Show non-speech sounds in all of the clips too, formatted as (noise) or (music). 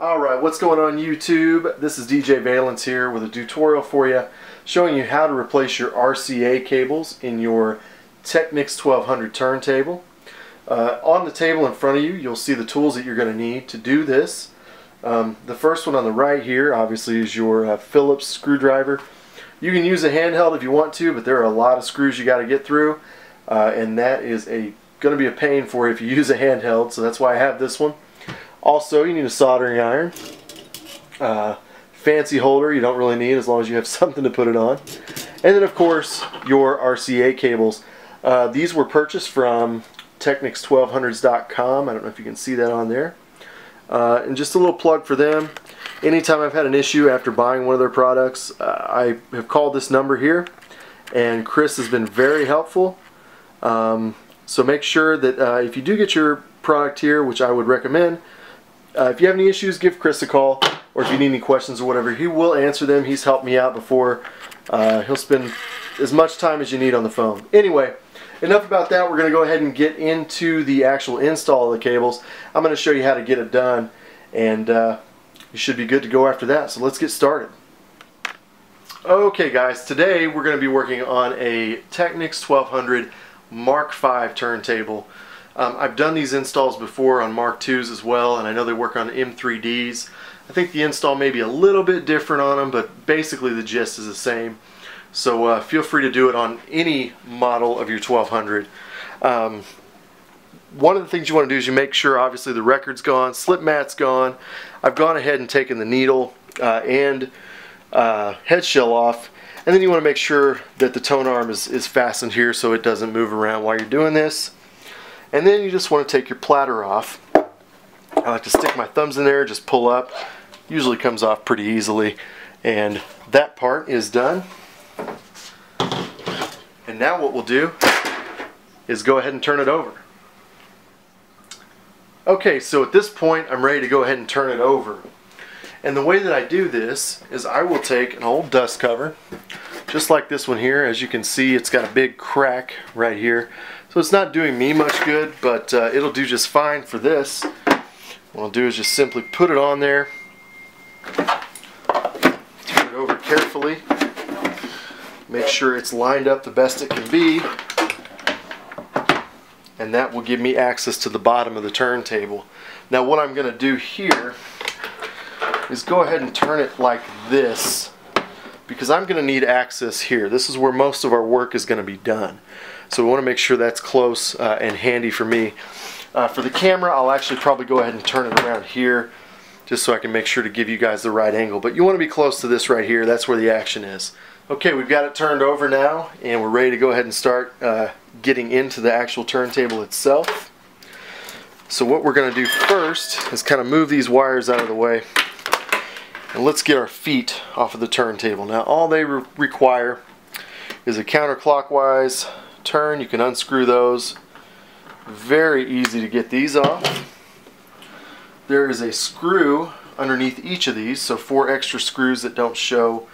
Alright, what's going on YouTube? This is DJ Valence here with a tutorial for you showing you how to replace your RCA cables in your Technics 1200 turntable. Uh, on the table in front of you, you'll see the tools that you're going to need to do this. Um, the first one on the right here, obviously, is your uh, Phillips screwdriver. You can use a handheld if you want to, but there are a lot of screws you got to get through, uh, and that is a going to be a pain for you if you (laughs) use a handheld, so that's why I have this one. Also, you need a soldering iron. Uh, fancy holder you don't really need as long as you have (laughs) something to put it on. And then, of course, your RCA cables. Uh, these were purchased from Technics1200s.com. I don't know if you can see that on there. Uh, and just a little plug for them. Anytime I've had an issue after buying one of their products, uh, I have called this number here. And Chris has been very helpful. Um, so make sure that uh, if you do get your product here, which I would recommend, uh, if you have any issues, give Chris a call, or if you need any questions or whatever, he will answer them. He's helped me out before. Uh, he'll spend as much time as you need on the phone. Anyway, enough about that. We're going to go ahead and get into the actual install of the cables. I'm going to show you how to get it done, and uh, you should be good to go after that. So let's get started. Okay guys, today we're going to be working on a Technics 1200 Mark V turntable. Um, I've done these installs before on Mark IIs as well, and I know they work on M3Ds. I think the install may be a little bit different on them, but basically the gist is the same. So uh, feel free to do it on any model of your 1200. Um, one of the things you want to do is you make sure obviously the record's gone, slip mat's gone. I've gone ahead and taken the needle uh, and uh, head shell off and then you want to make sure that the tone arm is, is fastened here so it doesn't move around while you're doing this. And then you just want to take your platter off. I like to stick my thumbs in there, just pull up. Usually comes off pretty easily. And that part is done. And now what we'll do is go ahead and turn it over. Okay, so at this point I'm ready to go ahead and turn it over. And the way that I do this is I will take an old dust cover, just like this one here. As you can see, it's got a big crack right here. So it's not doing me much good, but uh, it'll do just fine for this. What I'll do is just simply put it on there, turn it over carefully, make sure it's lined up the best it can be, and that will give me access to the bottom of the turntable. Now what I'm going to do here is go ahead and turn it like this because I'm going to need access here. This is where most of our work is going to be done. So we want to make sure that's close uh, and handy for me. Uh, for the camera, I'll actually probably go ahead and turn it around here just so I can make sure to give you guys the right angle. But you want to be close to this right here. That's where the action is. Okay, we've got it turned over now and we're ready to go ahead and start uh, getting into the actual turntable itself. So what we're going to do first is kind of move these wires out of the way. And let's get our feet off of the turntable. Now all they re require is a counterclockwise turn. You can unscrew those. Very easy to get these off. There is a screw underneath each of these, so four extra screws that don't show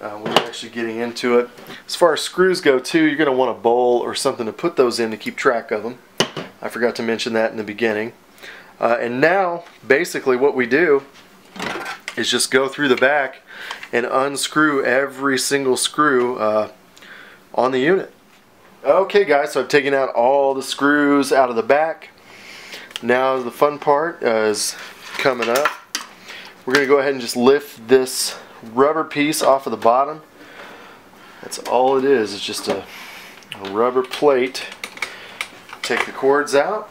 uh, when you're actually getting into it. As far as screws go too, you're going to want a bowl or something to put those in to keep track of them. I forgot to mention that in the beginning. Uh, and now, basically what we do is just go through the back and unscrew every single screw uh, on the unit. Okay guys, so I've taken out all the screws out of the back. Now the fun part uh, is coming up. We're going to go ahead and just lift this rubber piece off of the bottom. That's all it is, it's just a, a rubber plate. Take the cords out.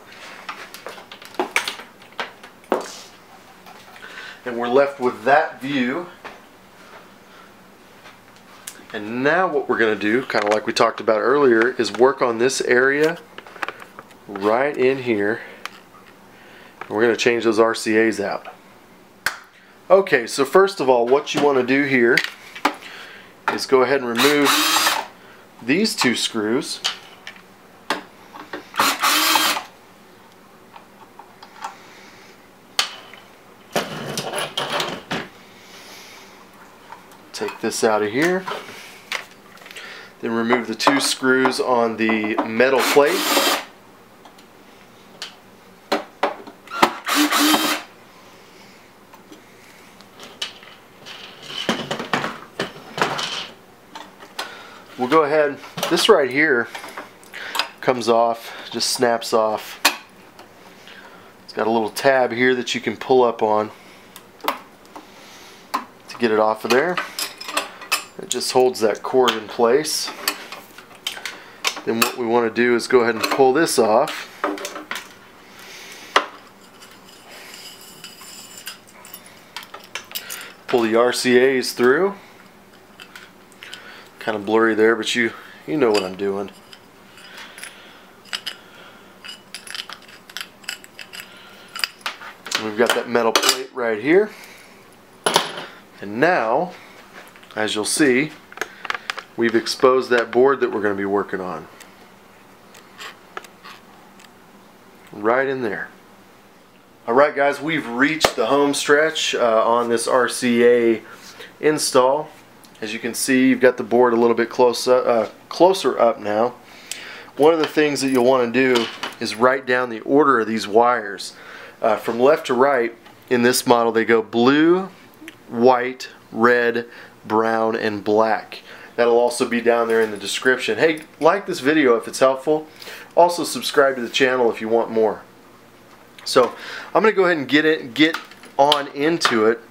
And we're left with that view. And now what we're going to do, kind of like we talked about earlier, is work on this area right in here. And we're going to change those RCAs out. Okay, so first of all, what you want to do here is go ahead and remove these two screws. Take this out of here. Then remove the two screws on the metal plate. We'll go ahead, this right here comes off, just snaps off. It's got a little tab here that you can pull up on to get it off of there. It just holds that cord in place. Then what we want to do is go ahead and pull this off. Pull the RCAs through. Kind of blurry there, but you you know what I'm doing. We've got that metal plate right here. And now, as you'll see, we've exposed that board that we're going to be working on. Right in there. Alright guys, we've reached the home stretch uh, on this RCA install. As you can see, you've got the board a little bit close uh, closer up now. One of the things that you'll want to do is write down the order of these wires. Uh, from left to right, in this model, they go blue, white, red, brown, and black. That'll also be down there in the description. Hey, like this video if it's helpful. Also subscribe to the channel if you want more. So I'm going to go ahead and get it, get on into it.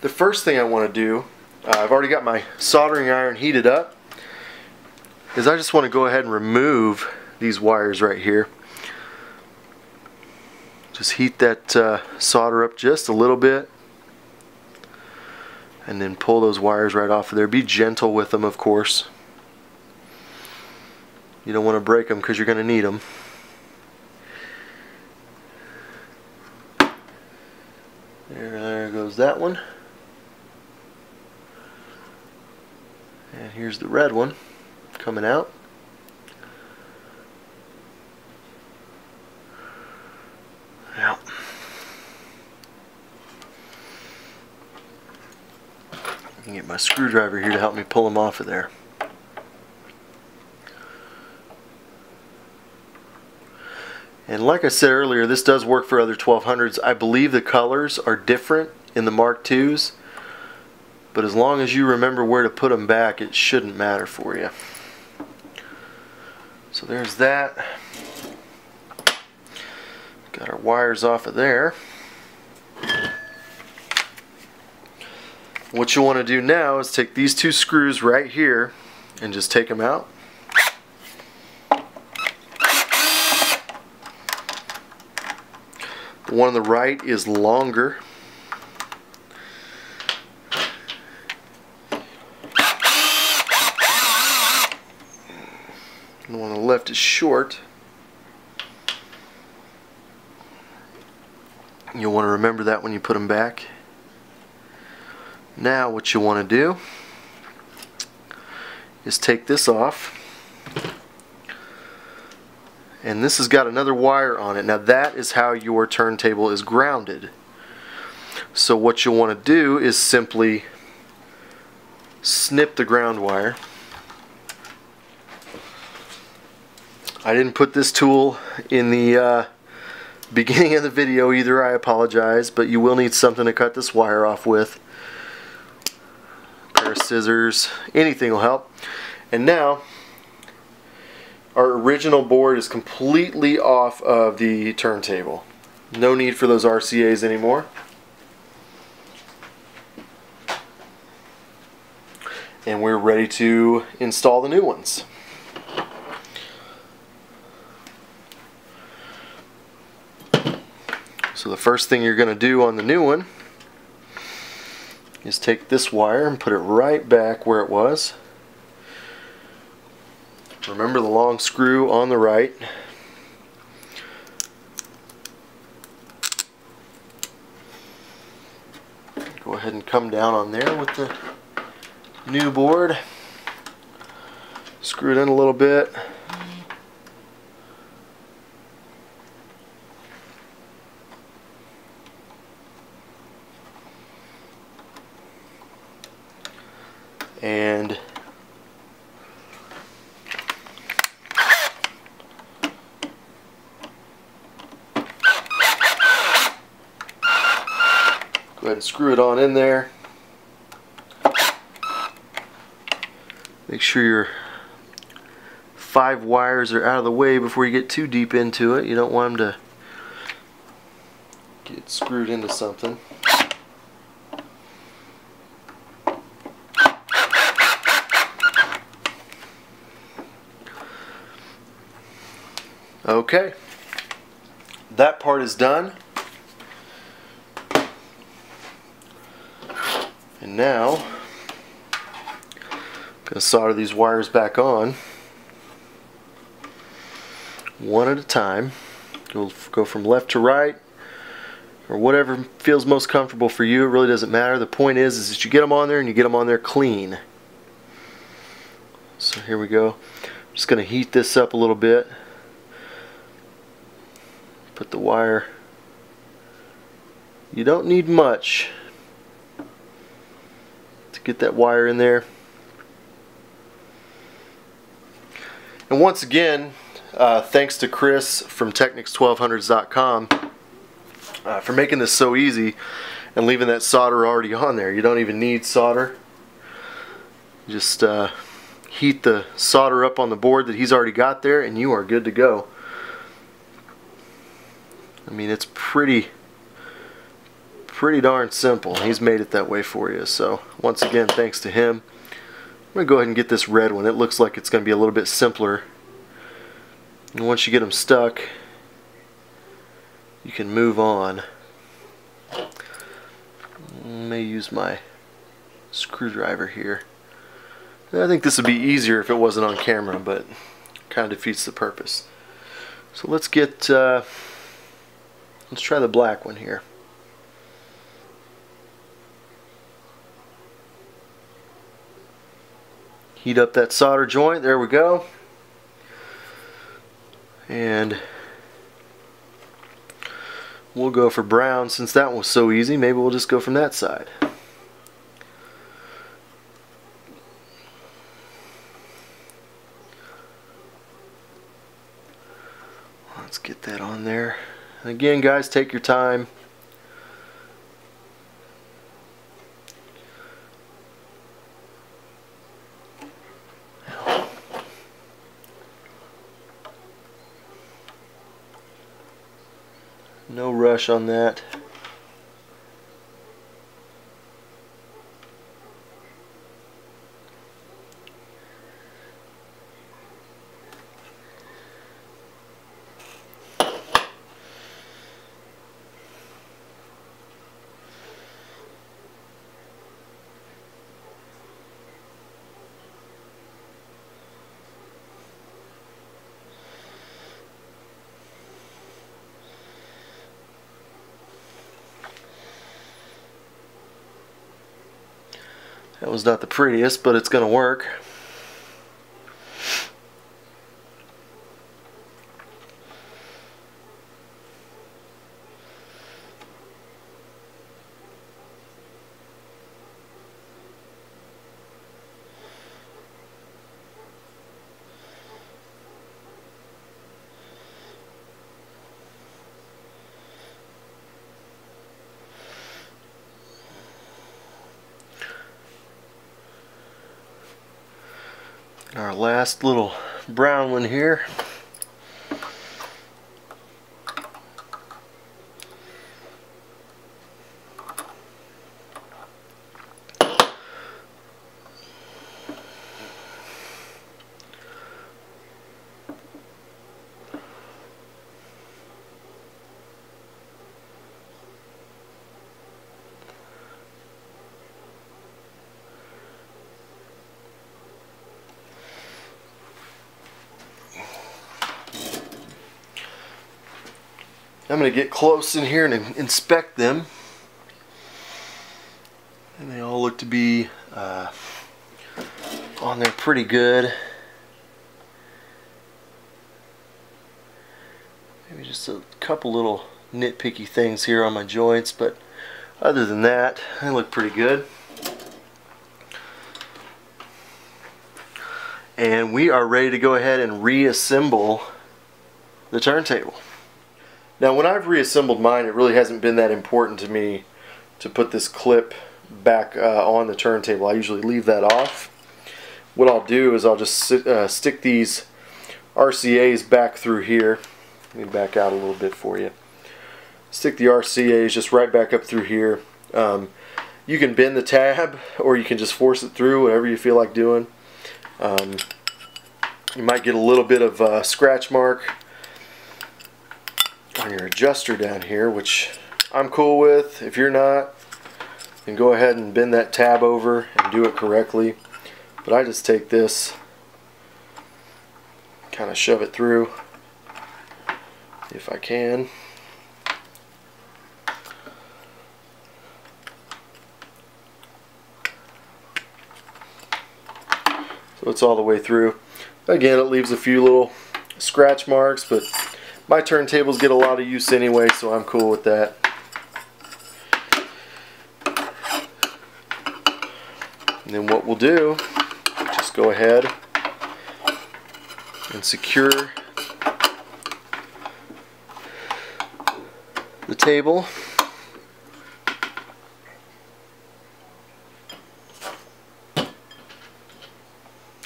The first thing I want to do, uh, I've already got my soldering iron heated up, is I just want to go ahead and remove these wires right here. Just heat that uh, solder up just a little bit and then pull those wires right off of there. Be gentle with them, of course. You don't want to break them because you're going to need them. There, there goes that one. And here's the red one coming out. Yep. I can get my screwdriver here to help me pull them off of there. And like I said earlier, this does work for other 1200s. I believe the colors are different in the Mark IIs, but as long as you remember where to put them back, it shouldn't matter for you. So there's that. Got our wires off of there. What you want to do now is take these two screws right here and just take them out. The one on the right is longer. The one on the left is short. You'll want to remember that when you put them back. Now what you want to do is take this off and this has got another wire on it. Now that is how your turntable is grounded. So what you'll want to do is simply snip the ground wire. I didn't put this tool in the uh, beginning of the video either, I apologize, but you will need something to cut this wire off with. Scissors, anything will help. And now our original board is completely off of the turntable. No need for those RCAs anymore. And we're ready to install the new ones. So the first thing you're going to do on the new one is take this wire and put it right back where it was. Remember the long screw on the right. Go ahead and come down on there with the new board. Screw it in a little bit. And go ahead and screw it on in there. Make sure your five wires are out of the way before you get too deep into it. You don't want them to get screwed into something. Okay, that part is done. And now, I'm going to solder these wires back on one at a time. You'll go from left to right or whatever feels most comfortable for you. It really doesn't matter. The point is, is that you get them on there and you get them on there clean. So here we go. I'm just going to heat this up a little bit put the wire. You don't need much to get that wire in there. And once again uh, thanks to Chris from Technics1200s.com uh, for making this so easy and leaving that solder already on there. You don't even need solder. Just uh, heat the solder up on the board that he's already got there and you are good to go I mean, it's pretty, pretty darn simple. He's made it that way for you. So once again, thanks to him. I'm to go ahead and get this red one. It looks like it's going to be a little bit simpler. And once you get them stuck, you can move on. May use my screwdriver here. I think this would be easier if it wasn't on camera, but kind of defeats the purpose. So let's get uh, Let's try the black one here. Heat up that solder joint. There we go. And we'll go for brown since that one was so easy. Maybe we'll just go from that side. Let's get that on there. Again, guys, take your time. No rush on that. That was not the prettiest, but it's going to work. Our last little brown one here. I'm going to get close in here and inspect them. And they all look to be uh, on there pretty good. Maybe just a couple little nitpicky things here on my joints, but other than that, they look pretty good. And we are ready to go ahead and reassemble the turntable. Now when I've reassembled mine it really hasn't been that important to me to put this clip back uh, on the turntable. I usually leave that off. What I'll do is I'll just sit, uh, stick these RCAs back through here. Let me back out a little bit for you. Stick the RCAs just right back up through here. Um, you can bend the tab or you can just force it through, whatever you feel like doing. Um, you might get a little bit of uh, scratch mark on your adjuster down here, which I'm cool with. If you're not, then go ahead and bend that tab over and do it correctly. But I just take this, kind of shove it through if I can. So it's all the way through. Again, it leaves a few little scratch marks, but my turntables get a lot of use anyway, so I'm cool with that. And then what we'll do, just go ahead and secure the table.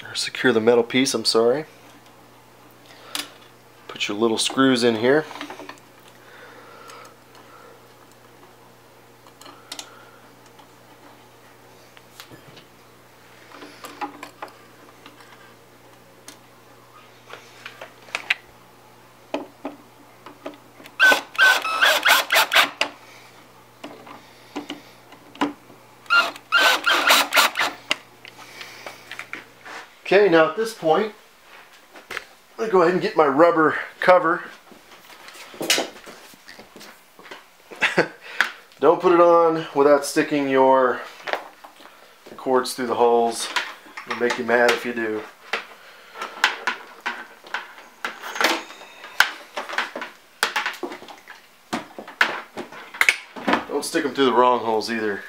Or secure the metal piece, I'm sorry. Put your little screws in here. Okay, now at this point, I'm going to go ahead and get my rubber cover. Don't put it on without sticking your cords through the holes. It'll make you mad if you do. Don't stick them through the wrong holes either.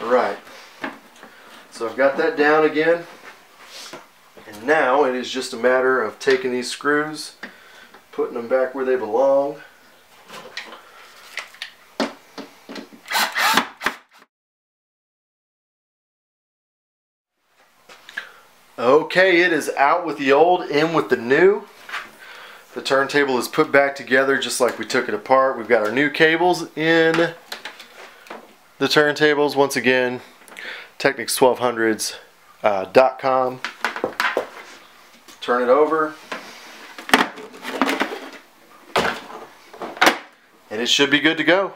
Alright, so I've got that down again. Now it is just a matter of taking these screws, putting them back where they belong. Okay, it is out with the old, in with the new. The turntable is put back together just like we took it apart. We've got our new cables in the turntables once again technics1200s.com uh, turn it over and it should be good to go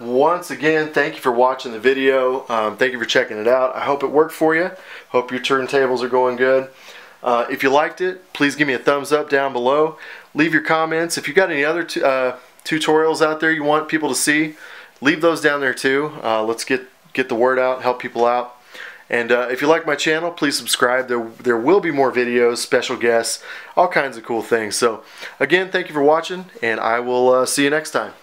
once again, thank you for watching the video. Um, thank you for checking it out. I hope it worked for you. Hope your turntables are going good. Uh, if you liked it, please give me a thumbs up down below. Leave your comments. If you got any other uh, tutorials out there you want people to see, leave those down there too. Uh, let's get, get the word out, help people out. And uh, if you like my channel, please subscribe. There, there will be more videos, special guests, all kinds of cool things. So again, thank you for watching, and I will uh, see you next time.